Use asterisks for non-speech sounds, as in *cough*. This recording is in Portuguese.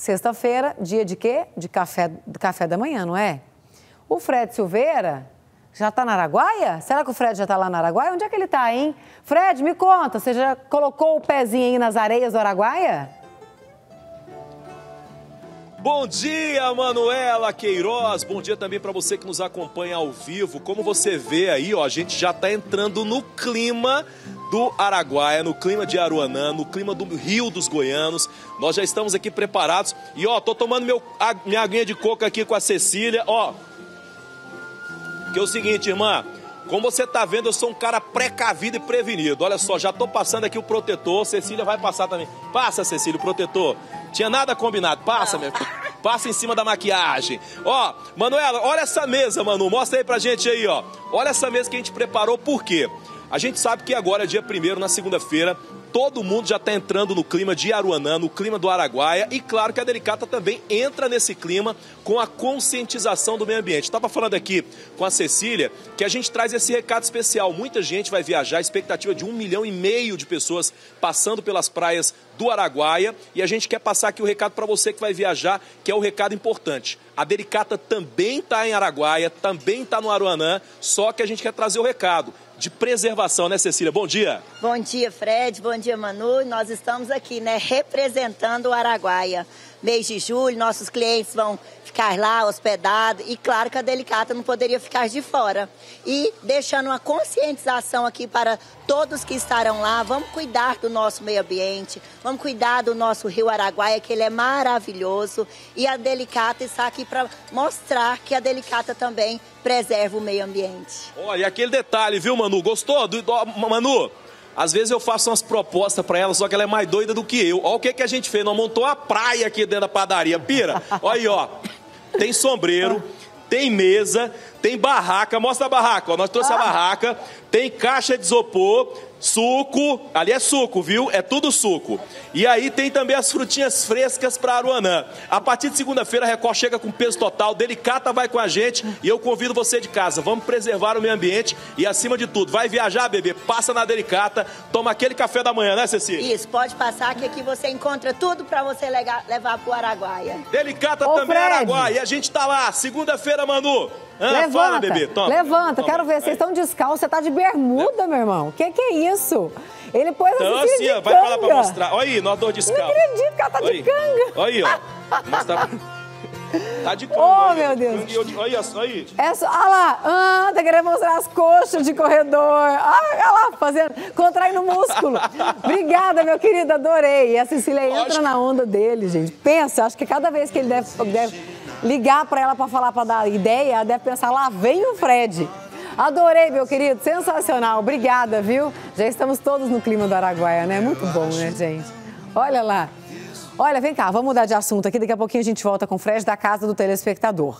Sexta-feira, dia de quê? De café, de café da manhã, não é? O Fred Silveira já está na Araguaia? Será que o Fred já está lá na Araguaia? Onde é que ele está, hein? Fred, me conta, você já colocou o pezinho aí nas areias do Araguaia? Bom dia, Manuela Queiroz. Bom dia também para você que nos acompanha ao vivo. Como você vê aí, ó, a gente já está entrando no clima do Araguaia, no clima de Aruanã, no clima do Rio dos Goianos. Nós já estamos aqui preparados. E ó, tô tomando meu, a, minha aguinha de coco aqui com a Cecília, ó. Que é o seguinte, irmã, como você tá vendo, eu sou um cara precavido e prevenido. Olha só, já tô passando aqui o protetor, Cecília vai passar também. Passa, Cecília, o protetor. Tinha nada combinado. Passa, meu. Passa em cima da maquiagem. Ó, Manuela, olha essa mesa, Manu. Mostra aí pra gente aí, ó. Olha essa mesa que a gente preparou, por quê? A gente sabe que agora, dia 1 na segunda-feira, todo mundo já está entrando no clima de Aruanã, no clima do Araguaia, e claro que a Delicata também entra nesse clima com a conscientização do meio ambiente. Estava falando aqui com a Cecília que a gente traz esse recado especial. Muita gente vai viajar, expectativa de um milhão e meio de pessoas passando pelas praias do Araguaia, e a gente quer passar aqui o recado para você que vai viajar, que é o recado importante. A Delicata também está em Araguaia, também está no Aruanã, só que a gente quer trazer o recado de preservação, né, Cecília? Bom dia. Bom dia, Fred. Bom dia, Manu. Nós estamos aqui, né, representando o Araguaia. Mês de julho, nossos clientes vão ficar lá hospedados e claro que a Delicata não poderia ficar de fora. E deixando uma conscientização aqui para todos que estarão lá, vamos cuidar do nosso meio ambiente, vamos cuidar do nosso rio Araguaia, que ele é maravilhoso e a Delicata está aqui para mostrar que a Delicata também preserva o meio ambiente. Olha, e aquele detalhe, viu, Manu? Gostou? Do, do, Manu, às vezes eu faço umas propostas para ela, só que ela é mais doida do que eu. Olha o que, que a gente fez. Nós montou a praia aqui dentro da padaria. Pira, olha aí, ó tem sombreiro, tem mesa, tem barraca. Mostra a barraca, ó. Nós trouxemos a ah. barraca, tem caixa de isopor, suco, ali é suco, viu? É tudo suco. E aí tem também as frutinhas frescas para Aruanã. A partir de segunda-feira a Record chega com peso total, Delicata vai com a gente e eu convido você de casa. Vamos preservar o meio ambiente e acima de tudo, vai viajar, bebê, passa na Delicata, toma aquele café da manhã, né, Cecília? Isso, pode passar que aqui você encontra tudo para você levar, levar pro Araguaia. Delicata Ô, também é Fred. Araguaia. E a gente tá lá, segunda-feira, Manu. Ah, levanta, fala, bebê. Toma. Levanta, toma. quero ver. Vocês estão descalços, você tá de bermuda, meu irmão. O que, que é isso? Ele pôs então, assim, assim ó, vai lá pra mostrar. Olha aí, nós dois descalços. Não acredito que ela tá de canga. Olha aí, ó. Mostra... *laughs* Tá de canga. Oh, meu Deus. Olha, olha aí. É só, olha lá. Ah, tá querendo mostrar as coxas de corredor. Ah, olha lá, fazendo, contraindo músculo. *laughs* Obrigada, meu querido, adorei. E a Cecília entra na onda dele, gente. Pensa, acho que cada vez que ele deve, deve ligar para ela para falar, para dar ideia, ela deve pensar, lá vem o Fred. Adorei, meu querido, sensacional. Obrigada, viu? Já estamos todos no clima do Araguaia, né? Muito bom, né, gente? Olha lá. Olha, vem cá, vamos mudar de assunto aqui. Daqui a pouquinho a gente volta com o Fred da Casa do Telespectador.